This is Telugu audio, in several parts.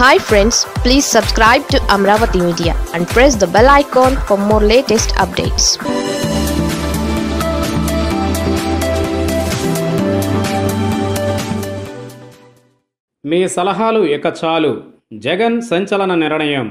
Hi friends please subscribe to Amaravati media and press the bell icon for more latest updates మీ సలహాలు ఇక చాలు. జగన్ సంచలన నిర్ణయం.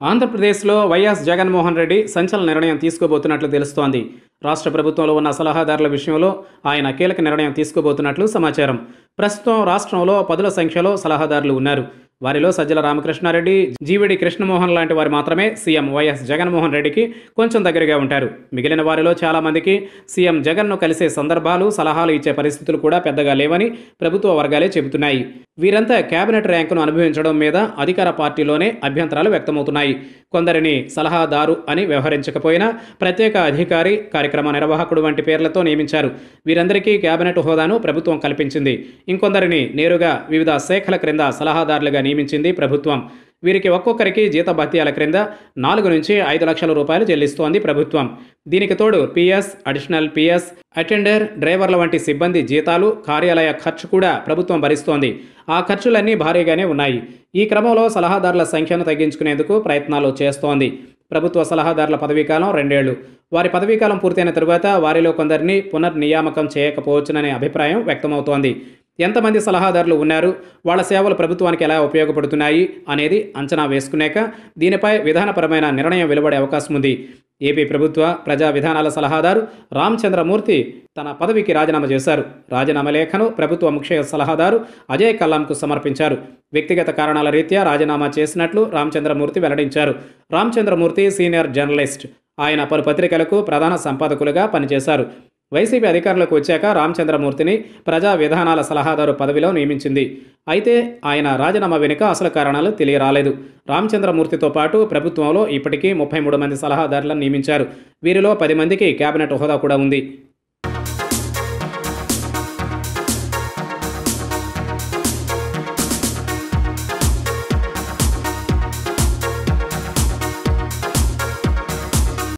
ఆంధ్రప్రదేశ్లో వైఎస్ జగన్మోహన్ రెడ్డి సంచలన నిర్ణయం తీసుకోబోతున్నట్లు తెలుస్తోంది. రాష్ట్ర ప్రభుత్వంలో ఉన్న సలహాదారుల విషయంలో ఆయన కీలక నిర్ణయం తీసుకోబోతున్నట్లు సమాచారం. ప్రస్తుతం రాష్ట్రంలో పదుల సంఖ్యలో సలహాదారులు ఉన్నారు. వారిలో సజ్జల రామకృష్ణారెడ్డి జీవిడి కృష్ణమోహన్ లాంటి వారు మాత్రమే సీఎం వైఎస్ జగన్మోహన్ రెడ్డికి కొంచెం దగ్గరగా ఉంటారు. మిగిలిన వారిలో చాలామందికి సీఎం జగన్ను కలిసే సందర్భాలు సలహాలు ఇచ్చే పరిస్థితులు కూడా పెద్దగా లేవని ప్రభుత్వ వర్గాలే చెబుతున్నాయి. వీరంతా కేబినెట్ ర్యాంకును అనుభవించడం మీద అధికార పార్టీలోనే అభ్యంతరాలు వ్యక్తమవుతున్నాయి. కొందరిని సలహాదారు అని వ్యవహరించకపోయినా ప్రత్యేక అధికారి కార్యక్రమ నిర్వాహకుడు వంటి పేర్లతో నియమించారు. వీరందరికీ కేబినెట్ హోదాను ప్రభుత్వం కల్పించింది. ఇంకొందరిని నేరుగా వివిధ శాఖల క్రింద సలహాదారులుగా నియమించింది ప్రభుత్వం. వీరికి ఒక్కొక్కరికి జీతభత్యాల క్రింద నాలుగు నుంచి ఐదు లక్షల రూపాయలు చెల్లిస్తోంది ప్రభుత్వం. దీనికి తోడు పిఎస్ అడిషనల్ పిఎస్ అటెండర్ డ్రైవర్ల వంటి సిబ్బంది జీతాలు కార్యాలయ ఖర్చు కూడా ప్రభుత్వం భరిస్తోంది. ఆ ఖర్చులన్నీ భారీగానే ఉన్నాయి. ఈ క్రమంలో సలహాదారుల సంఖ్యను తగ్గించుకునేందుకు ప్రయత్నాలు చేస్తోంది. ప్రభుత్వ సలహాదారుల పదవీకాలం రెండేళ్ళు. వారి పదవీకాలం పూర్తయిన తరువాత వారిలో కొందరిని పునర్నియామకం చేయకపోవచ్చుననే అభిప్రాయం వ్యక్తమవుతోంది. ఎంతమంది సలహాదారులు ఉన్నారు? వాళ్ళ సేవలు ప్రభుత్వానికి ఎలా ఉపయోగపడుతున్నాయి? అనేది అంచనా వేసుకున్నాక దీనిపై విధానపరమైన నిర్ణయం వెలువడే అవకాశం ఉంది. ఏపీ ప్రభుత్వ ప్రజా విధానాల సలహాదారు రామచంద్రమూర్తి తన పదవికి రాజీనామా చేశారు. రాజీనామా లేఖను ప్రభుత్వ ముఖ్య సలహాదారు అజయ్ కల్లాంకు సమర్పించారు. వ్యక్తిగత కారణాల రీత్యా రాజీనామా చేసినట్లు రామచంద్రమూర్తి వెల్లడించారు. Ramachandramurthy senior journalist. ఆయన పలు పత్రికలకు ప్రధాన సంపాదకులుగా పనిచేశారు. వైసీపీ అధికారులకు వచ్చాక రామచంద్రమూర్తిని ప్రజా విధానాల సలహాదారు పదవిలో నియమించింది. అయితే ఆయన రాజీనామా వెనుక అసలు కారణాలు తెలియరాలేదు. రామచంద్రమూర్తితో పాటు ప్రభుత్వంలో ఇప్పటికీ ముప్పై మూడు మంది సలహాదారులను నియమించారు. వీరిలో పది మందికి కేబినెట్ హోదా కూడా ఉంది.